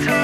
time.